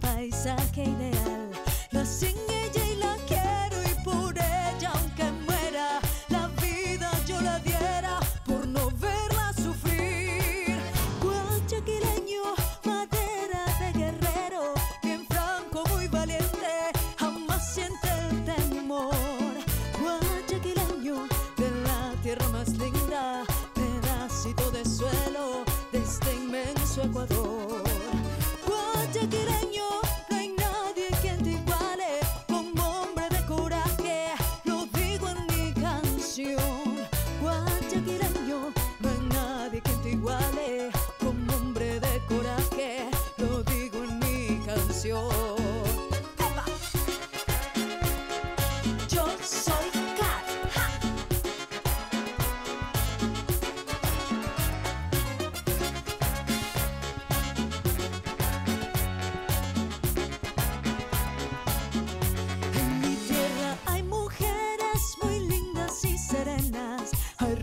paisaje ideal. La sin ella y la quiero y por ella aunque muera, la vida yo la diera por no verla sufrir. Guayaquileño, madera de guerrero, bien franco, muy valiente, jamás siente el temor. Guayaquileño, de la tierra más linda, pedacito de suelo de este inmenso Ecuador.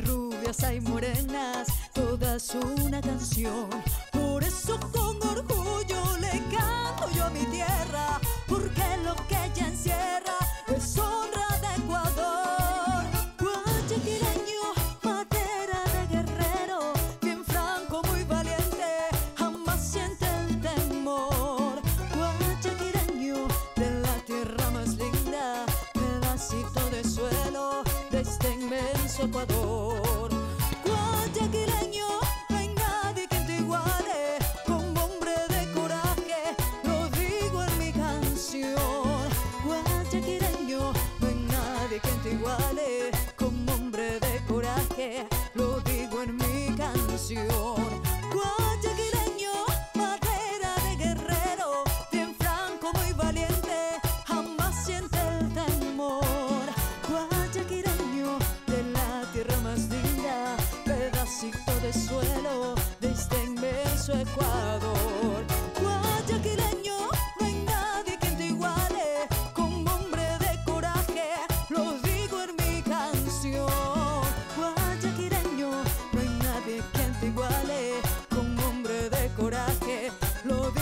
Rubias, hay morenas, todas una canción. Por eso Ecuador. Guayaquileño, no hay nadie que te iguale, como hombre de coraje, lo digo en mi canción. Guayaquileño, no hay nadie que te iguale, Ecuador. Guayaquileño, no hay nadie quien te iguale, con hombre de coraje, lo digo en mi canción. Guayaquileño, no hay nadie quien te iguale, con hombre de coraje, lo digo